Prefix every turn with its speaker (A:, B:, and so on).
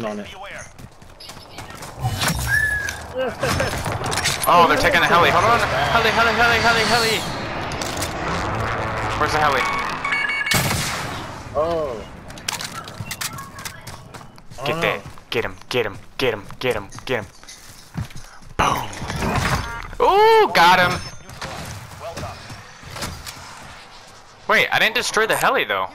A: I'm on it.
B: Oh, they're taking the heli. Hold on. Heli, heli, heli, heli, heli. Where's the heli?
A: Oh.
B: Get
A: Oh.
B: that. Get him, get him, get him, get him, get him. Boom. Ooh, got him. Wait, I didn't destroy the heli though.